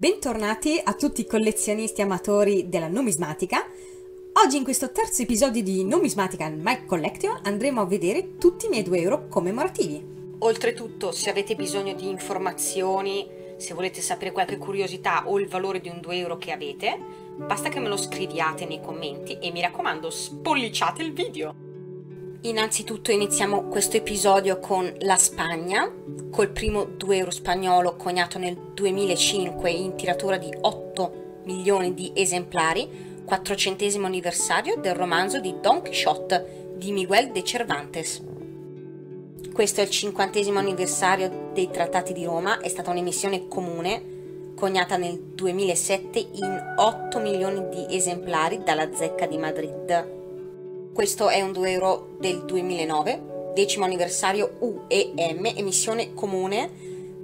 Bentornati a tutti i collezionisti amatori della numismatica. Oggi in questo terzo episodio di Numismatica My Collection andremo a vedere tutti i miei 2 euro commemorativi. Oltretutto, se avete bisogno di informazioni, se volete sapere qualche curiosità o il valore di un 2 euro che avete, basta che me lo scriviate nei commenti e mi raccomando, spolliciate il video! Innanzitutto iniziamo questo episodio con la Spagna, col primo 2 euro spagnolo coniato nel 2005 in tiratura di 8 milioni di esemplari, 400 anniversario del romanzo di Don Quixote di Miguel de Cervantes. Questo è il 50 anniversario dei Trattati di Roma, è stata un'emissione comune coniata nel 2007 in 8 milioni di esemplari dalla zecca di Madrid. Questo è un 2 euro del 2009, decimo anniversario UEM, emissione comune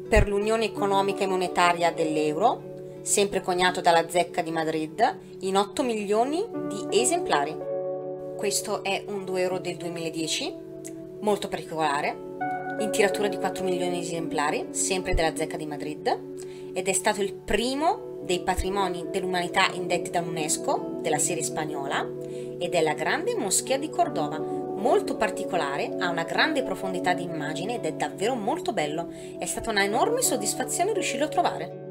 per l'Unione Economica e Monetaria dell'Euro, sempre coniato dalla Zecca di Madrid, in 8 milioni di esemplari. Questo è un 2 euro del 2010, molto particolare, in tiratura di 4 milioni di esemplari, sempre della Zecca di Madrid, ed è stato il primo dei patrimoni dell'umanità indetti dall'UNESCO, della serie spagnola, ed è la Grande Moschea di Cordova, molto particolare, ha una grande profondità di immagine ed è davvero molto bello. È stata una enorme soddisfazione riuscirlo a trovare.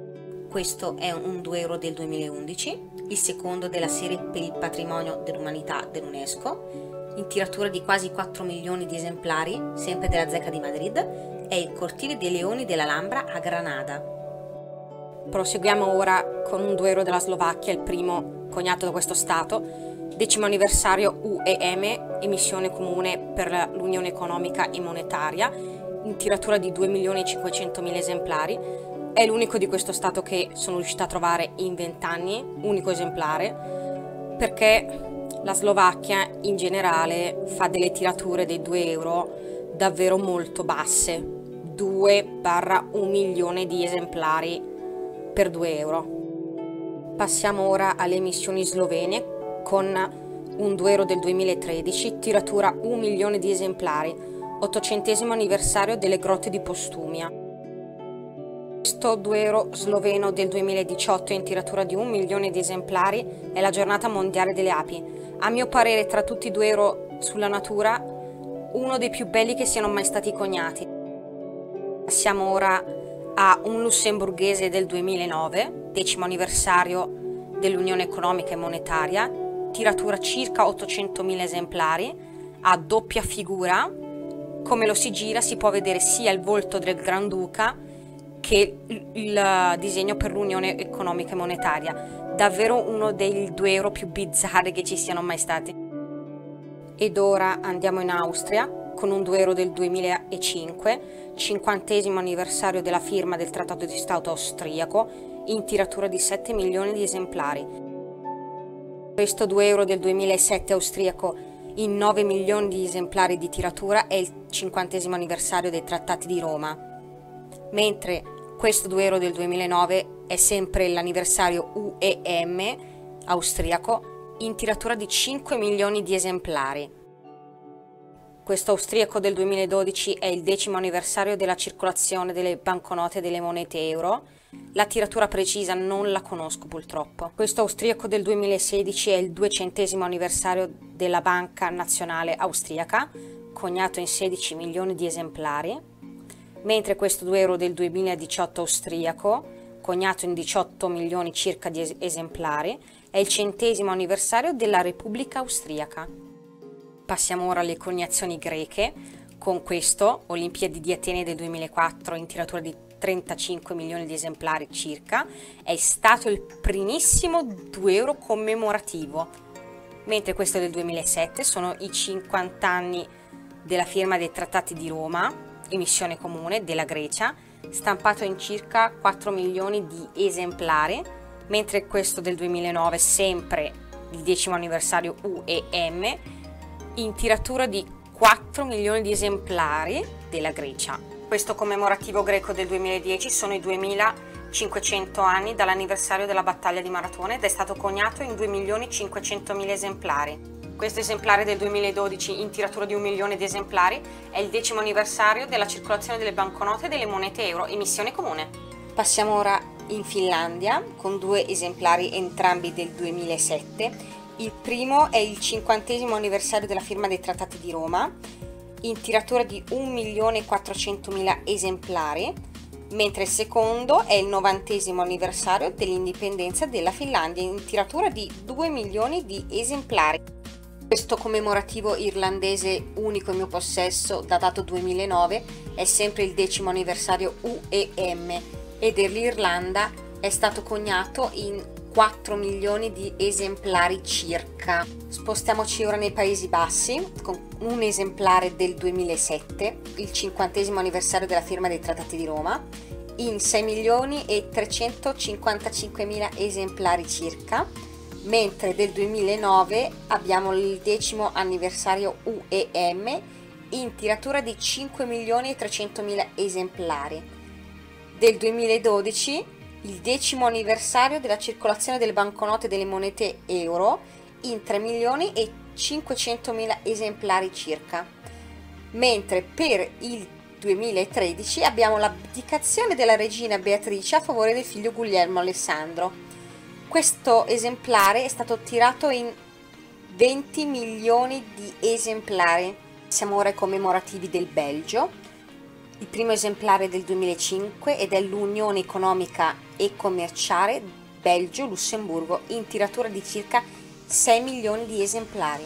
Questo è un 2 euro del 2011, il secondo della serie per il patrimonio dell'umanità dell'UNESCO, in tiratura di quasi 4 milioni di esemplari, sempre della Zecca di Madrid, è il cortile dei leoni dell'Alhambra a Granada, Proseguiamo ora con un 2 euro della Slovacchia, il primo coniato da questo Stato, decimo anniversario UEM, emissione comune per l'Unione Economica e Monetaria, in tiratura di 2.500.000 esemplari. È l'unico di questo Stato che sono riuscita a trovare in 20 anni, unico esemplare, perché la Slovacchia in generale fa delle tirature dei 2 euro davvero molto basse, 2-1 milione di esemplari per 2 euro. Passiamo ora alle emissioni slovene con un 2 euro del 2013, tiratura 1 milione di esemplari, 800 anniversario delle grotte di Postumia. Questo 2 euro sloveno del 2018 in tiratura di 1 milione di esemplari è la giornata mondiale delle api. A mio parere tra tutti i 2 euro sulla natura, uno dei più belli che siano mai stati coniati. Passiamo ora a un lussemburghese del 2009, decimo anniversario dell'Unione Economica e Monetaria, tiratura circa 800.000 esemplari, a doppia figura, come lo si gira si può vedere sia il volto del Granduca che il disegno per l'Unione Economica e Monetaria, davvero uno dei due euro più bizzarri che ci siano mai stati. Ed ora andiamo in Austria con un 2 euro del 2005, cinquantesimo anniversario della firma del Trattato di Stato austriaco, in tiratura di 7 milioni di esemplari. Questo 2 euro del 2007 austriaco in 9 milioni di esemplari di tiratura è il cinquantesimo anniversario dei Trattati di Roma, mentre questo 2 euro del 2009 è sempre l'anniversario UEM austriaco in tiratura di 5 milioni di esemplari. Questo austriaco del 2012 è il decimo anniversario della circolazione delle banconote e delle monete euro. La tiratura precisa non la conosco purtroppo. Questo austriaco del 2016 è il duecentesimo anniversario della Banca Nazionale Austriaca, coniato in 16 milioni di esemplari, mentre questo 2 euro del 2018 austriaco, coniato in 18 milioni circa di esemplari, è il centesimo anniversario della Repubblica Austriaca. Passiamo ora alle coniazioni greche. Con questo, Olimpiadi di Atene del 2004 in tiratura di 35 milioni di esemplari circa, è stato il primissimo 2 euro commemorativo, mentre questo del 2007 sono i 50 anni della firma dei Trattati di Roma, emissione comune della Grecia, stampato in circa 4 milioni di esemplari, mentre questo del 2009, sempre il decimo anniversario UEM, in tiratura di 4 milioni di esemplari della Grecia. Questo commemorativo greco del 2010 sono i 2500 anni dall'anniversario della battaglia di Maratone ed è stato coniato in 2.500.000 esemplari. Questo esemplare del 2012 in tiratura di un milione di esemplari è il decimo anniversario della circolazione delle banconote e delle monete euro, emissione comune. Passiamo ora in Finlandia con due esemplari entrambi del 2007. Il primo è il cinquantesimo anniversario della firma dei Trattati di Roma in tiratura di 1.400.000 esemplari, mentre il secondo è il novantesimo anniversario dell'indipendenza della Finlandia in tiratura di 2 milioni di esemplari. Questo commemorativo irlandese unico in mio possesso, datato 2009, è sempre il decimo anniversario UEM e dell'Irlanda è stato coniato in 4 milioni di esemplari circa. Spostiamoci ora nei Paesi Bassi con un esemplare del 2007, il cinquantesimo anniversario della firma dei Trattati di Roma, in 6 milioni e 355 mila esemplari circa, mentre del 2009 abbiamo il decimo anniversario UEM in tiratura di 5 milioni e 300 mila esemplari. Del 2012 il decimo anniversario della circolazione delle banconote delle monete euro in 3 milioni e 500 mila esemplari circa, mentre per il 2013 abbiamo l'abdicazione della regina Beatrice a favore del figlio Guglielmo Alessandro. Questo esemplare è stato tirato in 20 milioni di esemplari. Siamo ora ai commemorativi del Belgio. Il primo esemplare del 2005 ed è l'Unione Economica e Commerciale Belgio-Lussemburgo in tiratura di circa 6 milioni di esemplari.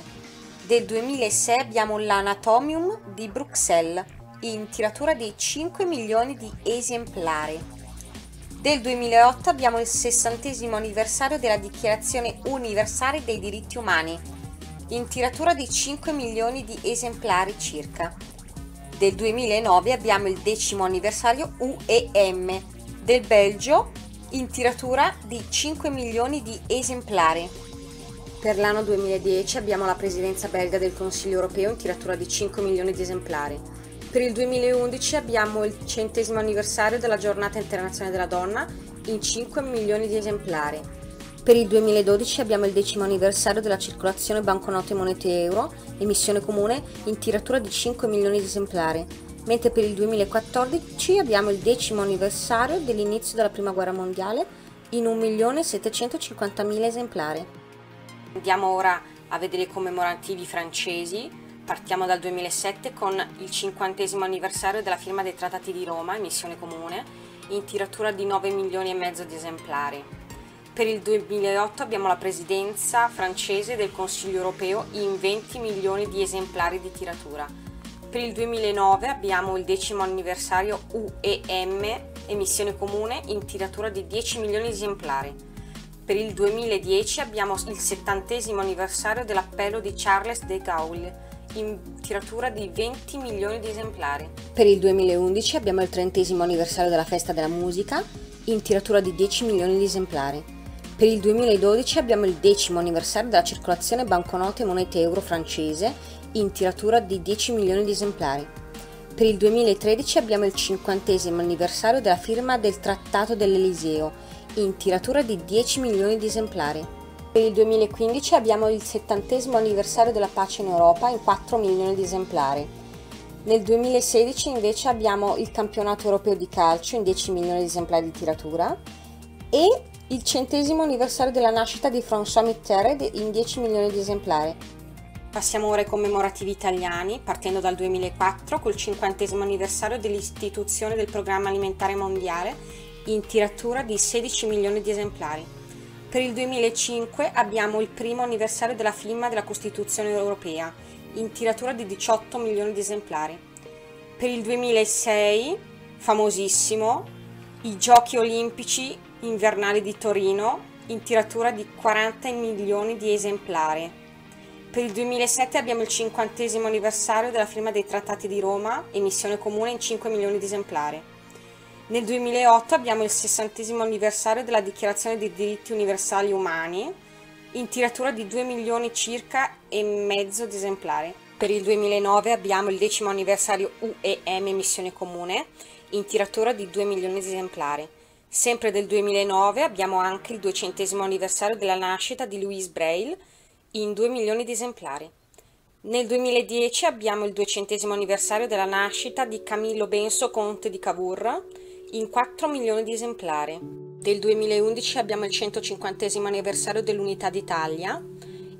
Del 2006 abbiamo l'Anatomium di Bruxelles in tiratura di 5 milioni di esemplari. Del 2008 abbiamo il 60 anniversario della Dichiarazione universale dei diritti umani in tiratura di 5 milioni di esemplari circa. Del 2009 abbiamo il decimo anniversario UEM del Belgio in tiratura di 5 milioni di esemplari. Per l'anno 2010 abbiamo la presidenza belga del Consiglio europeo in tiratura di 5 milioni di esemplari. Per il 2011 abbiamo il centesimo anniversario della giornata internazionale della donna in 5 milioni di esemplari. Per il 2012 abbiamo il decimo anniversario della circolazione banconote e monete euro, emissione comune, in tiratura di 5 milioni di esemplari mentre per il 2014 abbiamo il decimo anniversario dell'inizio della Prima Guerra Mondiale in 1.750.000 esemplari. Andiamo ora a vedere i commemorativi francesi. Partiamo dal 2007 con il cinquantesimo anniversario della firma dei Trattati di Roma, emissione comune, in tiratura di 9 milioni e mezzo di esemplari. Per il 2008 abbiamo la presidenza francese del Consiglio europeo in 20 milioni di esemplari di tiratura per il 2009 abbiamo il decimo anniversario UEM, emissione comune, in tiratura di 10 milioni di esemplari. Per il 2010 abbiamo il settantesimo anniversario dell'appello di Charles de Gaulle, in tiratura di 20 milioni di esemplari. Per il 2011 abbiamo il trentesimo anniversario della festa della musica, in tiratura di 10 milioni di esemplari. Per il 2012 abbiamo il decimo anniversario della circolazione banconote e monete euro francese, in tiratura di 10 milioni di esemplari. Per il 2013 abbiamo il cinquantesimo anniversario della firma del Trattato dell'Eliseo, in tiratura di 10 milioni di esemplari. Per il 2015 abbiamo il settantesimo anniversario della pace in Europa in 4 milioni di esemplari. Nel 2016 invece abbiamo il campionato europeo di calcio in 10 milioni di esemplari di tiratura e il centesimo anniversario della nascita di François Mitterrand in 10 milioni di esemplari. Passiamo ora ai commemorativi italiani, partendo dal 2004 col cinquantesimo anniversario dell'istituzione del Programma Alimentare Mondiale in tiratura di 16 milioni di esemplari. Per il 2005 abbiamo il primo anniversario della firma della Costituzione europea in tiratura di 18 milioni di esemplari. Per il 2006, famosissimo, i Giochi Olimpici invernali di Torino in tiratura di 40 milioni di esemplari. Per il 2007 abbiamo il cinquantesimo anniversario della firma dei Trattati di Roma, emissione comune in 5 milioni di esemplari. Nel 2008 abbiamo il sessantesimo anniversario della Dichiarazione dei diritti universali umani, in tiratura di 2 milioni circa e mezzo di esemplari. Per il 2009 abbiamo il decimo anniversario UEM emissione comune, in tiratura di 2 milioni di esemplari. Sempre del 2009 abbiamo anche il duecentesimo anniversario della nascita di Louise Braille, in 2 milioni di esemplari. Nel 2010 abbiamo il duecentesimo anniversario della nascita di Camillo Benso, conte di Cavour, in 4 milioni di esemplari. Del 2011 abbiamo il 150 anniversario dell'Unità d'Italia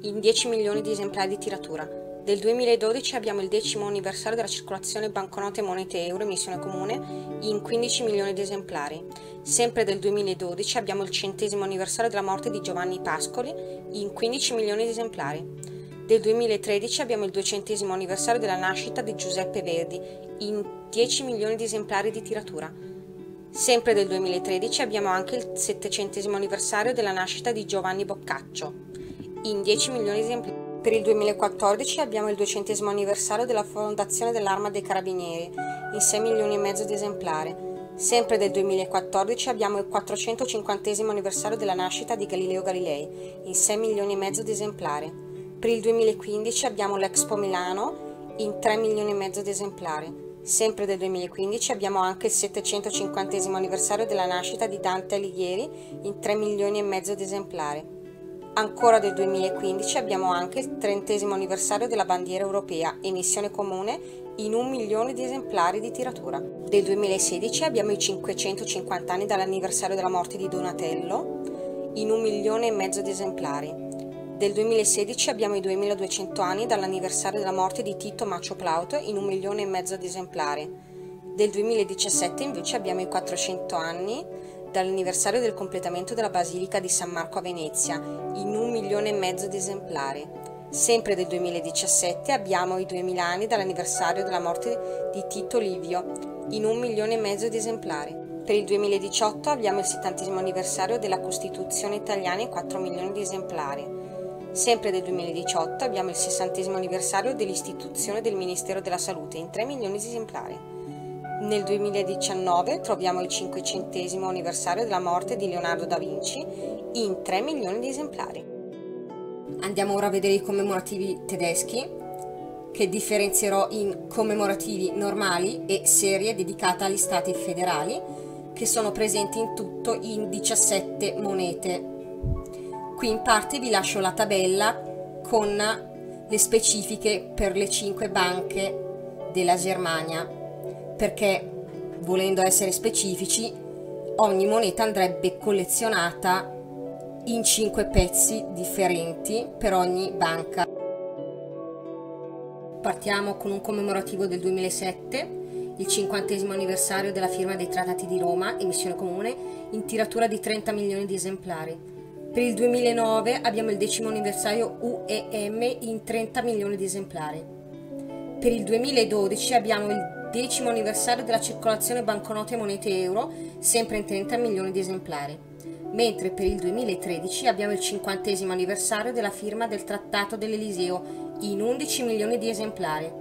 in 10 milioni di esemplari di tiratura. Del 2012 abbiamo il decimo anniversario della circolazione banconote e monete euro emissione comune in 15 milioni di esemplari. Sempre del 2012 abbiamo il centesimo anniversario della morte di Giovanni Pascoli in 15 milioni di esemplari. Del 2013 abbiamo il duecentesimo anniversario della nascita di Giuseppe Verdi in 10 milioni di esemplari di tiratura. Sempre del 2013 abbiamo anche il settecentesimo anniversario della nascita di Giovanni Boccaccio in 10 milioni di esemplari. Per il 2014 abbiamo il 200 anniversario della fondazione dell'Arma dei Carabinieri, in 6 milioni e mezzo di esemplari. Sempre del 2014 abbiamo il 450 anniversario della nascita di Galileo Galilei, in 6 milioni e mezzo di esemplari. Per il 2015 abbiamo l'Expo Milano, in 3 milioni e mezzo di esemplari. Sempre del 2015 abbiamo anche il 750 anniversario della nascita di Dante Alighieri, in 3 milioni e mezzo di esemplari. Ancora del 2015 abbiamo anche il trentesimo anniversario della bandiera europea, emissione comune in un milione di esemplari di tiratura. Del 2016 abbiamo i 550 anni dall'anniversario della morte di Donatello, in un milione e mezzo di esemplari. Del 2016 abbiamo i 2200 anni dall'anniversario della morte di Tito Macio Plauto, in un milione e mezzo di esemplari. Del 2017 invece abbiamo i 400 anni dall'anniversario del completamento della Basilica di San Marco a Venezia, in un milione e mezzo di esemplari. Sempre del 2017 abbiamo i 2000 anni dall'anniversario della morte di Tito Livio, in un milione e mezzo di esemplari. Per il 2018 abbiamo il 70 anniversario della Costituzione italiana in 4 milioni di esemplari. Sempre del 2018 abbiamo il 60 anniversario dell'istituzione del Ministero della Salute in 3 milioni di esemplari. Nel 2019 troviamo il 500 anniversario della morte di Leonardo da Vinci in 3 milioni di esemplari. Andiamo ora a vedere i commemorativi tedeschi che differenzierò in commemorativi normali e serie dedicata agli stati federali che sono presenti in tutto in 17 monete. Qui in parte vi lascio la tabella con le specifiche per le 5 banche della Germania perché, volendo essere specifici, ogni moneta andrebbe collezionata in 5 pezzi differenti per ogni banca. Partiamo con un commemorativo del 2007, il 50 anniversario della firma dei Trattati di Roma, emissione comune, in tiratura di 30 milioni di esemplari. Per il 2009 abbiamo il decimo anniversario UEM in 30 milioni di esemplari. Per il 2012 abbiamo il decimo anniversario della circolazione banconote e monete euro, sempre in 30 milioni di esemplari, mentre per il 2013 abbiamo il cinquantesimo anniversario della firma del Trattato dell'Eliseo in 11 milioni di esemplari.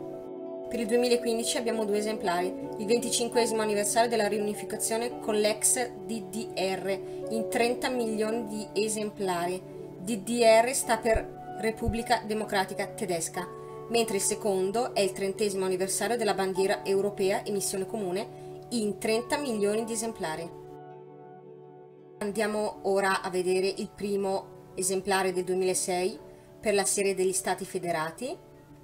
Per il 2015 abbiamo due esemplari, il 25 anniversario della riunificazione con l'ex DDR in 30 milioni di esemplari. DDR sta per Repubblica Democratica Tedesca mentre il secondo è il trentesimo anniversario della bandiera europea emissione comune in 30 milioni di esemplari. Andiamo ora a vedere il primo esemplare del 2006 per la serie degli Stati Federati,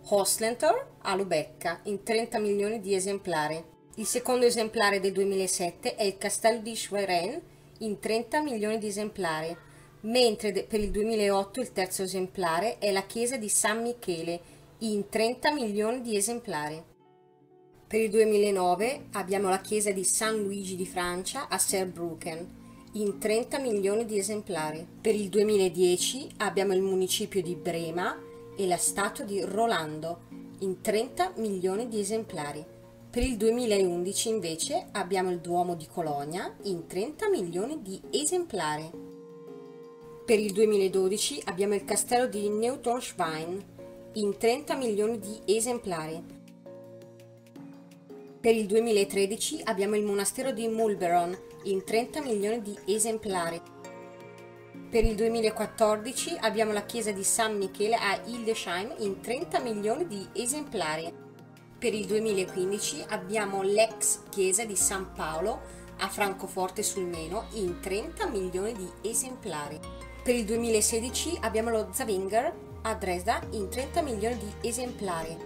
Hoslentor a Lubecca in 30 milioni di esemplari. Il secondo esemplare del 2007 è il Castello di Schwerin in 30 milioni di esemplari, mentre per il 2008 il terzo esemplare è la chiesa di San Michele in 30 milioni di esemplari. Per il 2009 abbiamo la chiesa di San Luigi di Francia a Saarbrücken in 30 milioni di esemplari. Per il 2010 abbiamo il municipio di Brema e la statua di Rolando in 30 milioni di esemplari. Per il 2011 invece abbiamo il Duomo di Colonia in 30 milioni di esemplari. Per il 2012 abbiamo il castello di Neutorschwein in 30 milioni di esemplari. Per il 2013 abbiamo il monastero di Mulberon in 30 milioni di esemplari. Per il 2014 abbiamo la chiesa di San Michele a Hildesheim in 30 milioni di esemplari. Per il 2015 abbiamo l'ex chiesa di San Paolo a Francoforte sul Meno in 30 milioni di esemplari. Per il 2016 abbiamo lo Zavinger a Dresda in 30 milioni di esemplari.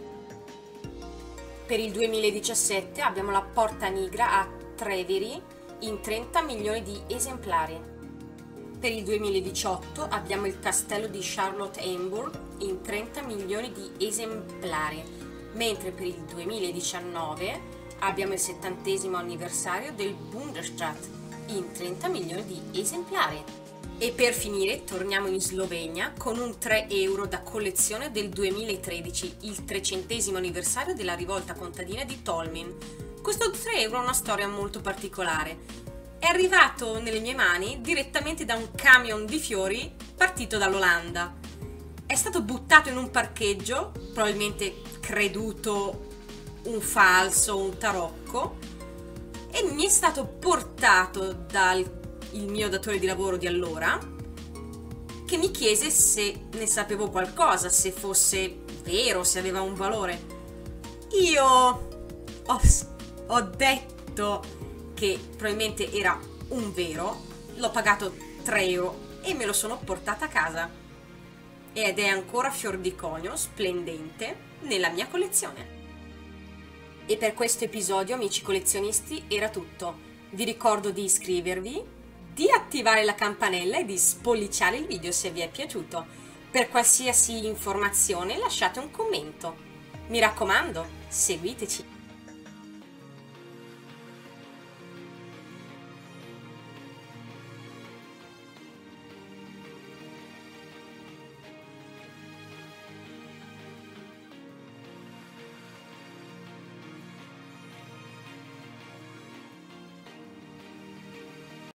Per il 2017 abbiamo la Porta Nigra a Treviri in 30 milioni di esemplari. Per il 2018 abbiamo il castello di Charlotte Hamburg in 30 milioni di esemplari, mentre per il 2019 abbiamo il settantesimo anniversario del Bundesrat in 30 milioni di esemplari. E per finire torniamo in Slovenia con un 3 euro da collezione del 2013, il trecentesimo anniversario della rivolta contadina di Tolmin. Questo 3 euro ha una storia molto particolare. È arrivato nelle mie mani direttamente da un camion di fiori partito dall'Olanda. È stato buttato in un parcheggio, probabilmente creduto un falso, un tarocco, e mi è stato portato dal il mio datore di lavoro di allora, che mi chiese se ne sapevo qualcosa, se fosse vero, se aveva un valore. Io ho, ho detto che probabilmente era un vero, l'ho pagato 3 euro e me lo sono portata a casa. Ed è ancora fior di conio, splendente, nella mia collezione. E per questo episodio, amici collezionisti, era tutto. Vi ricordo di iscrivervi, di attivare la campanella e di spolliciare il video se vi è piaciuto. Per qualsiasi informazione lasciate un commento. Mi raccomando, seguiteci.